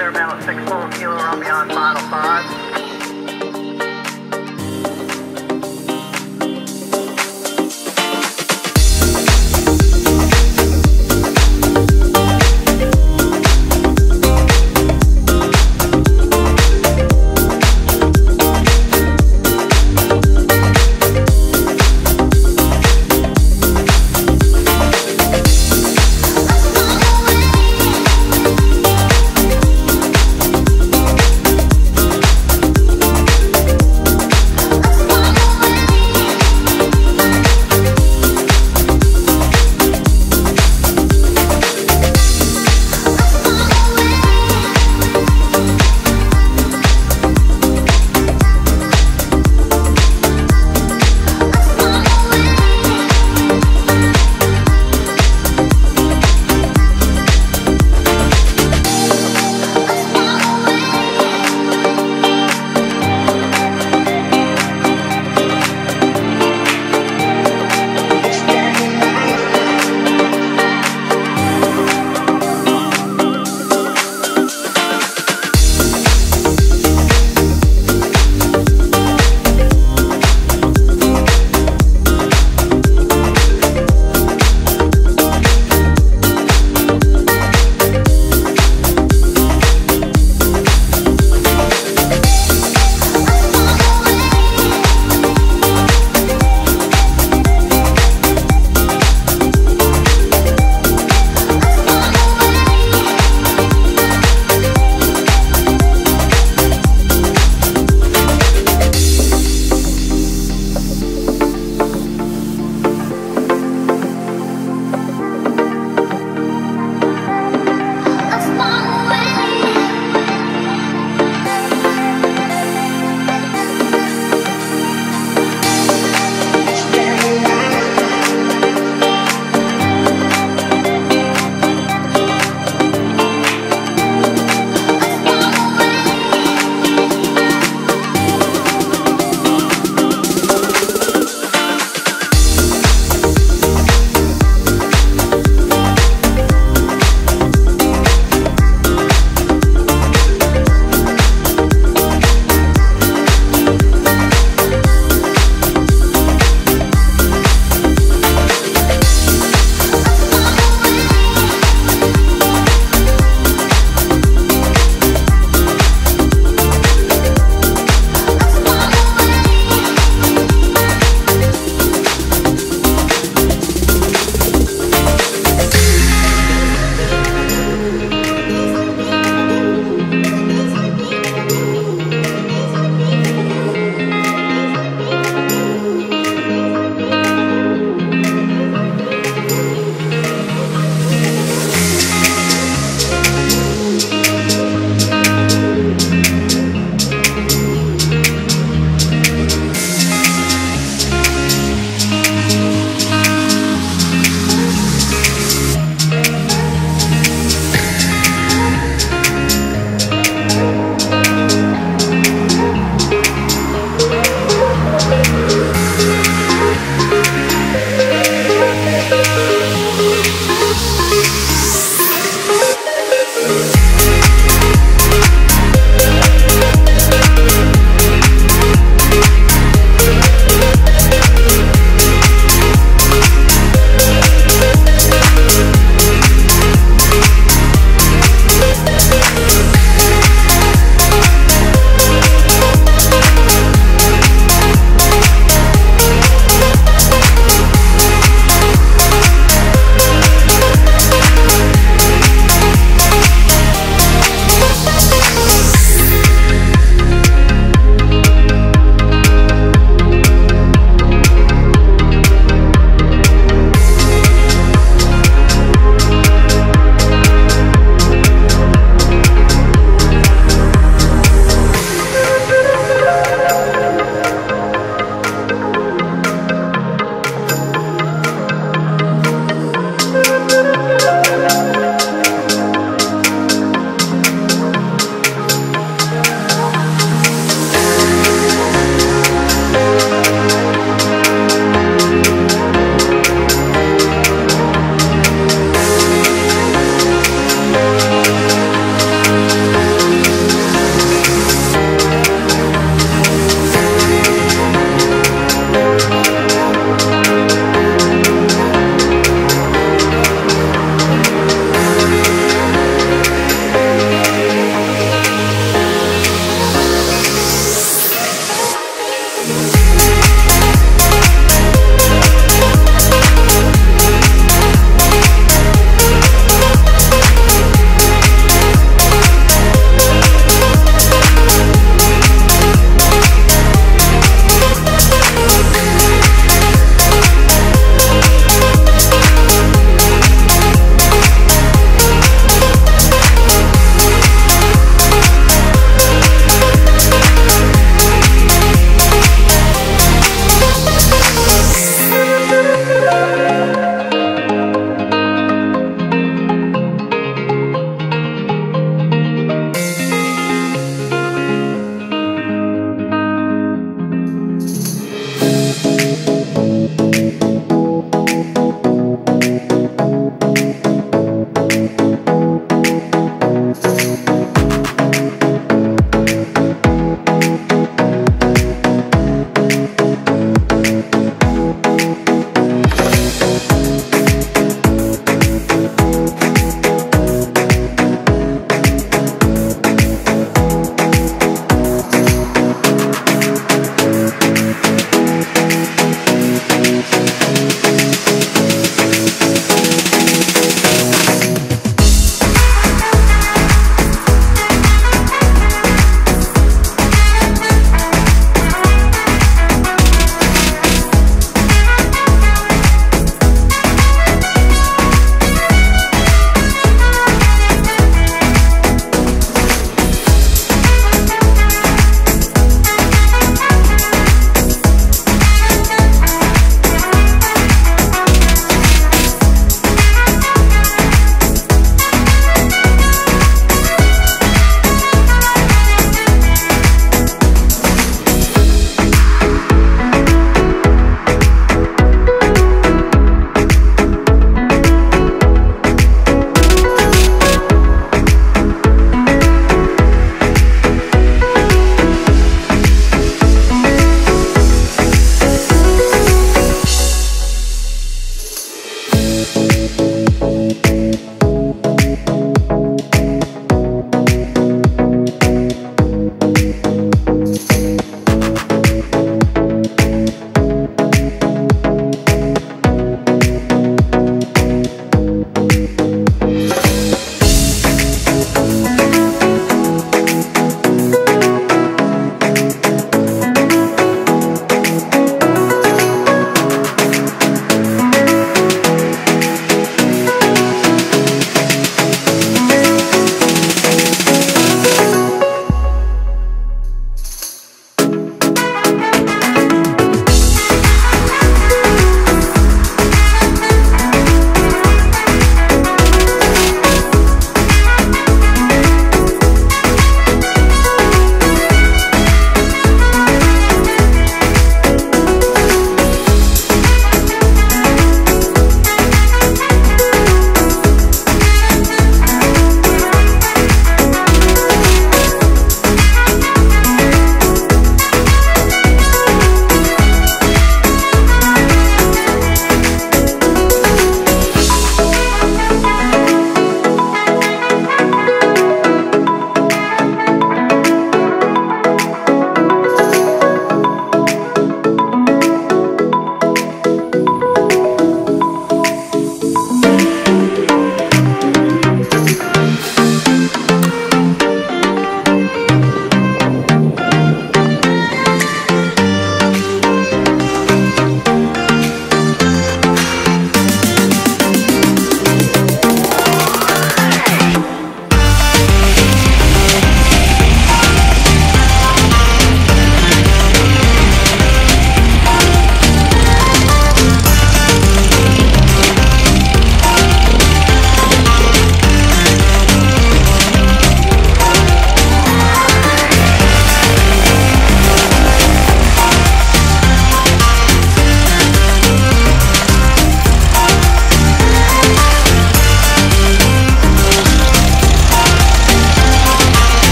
clear about 6 full, kilo Romeo on final 5.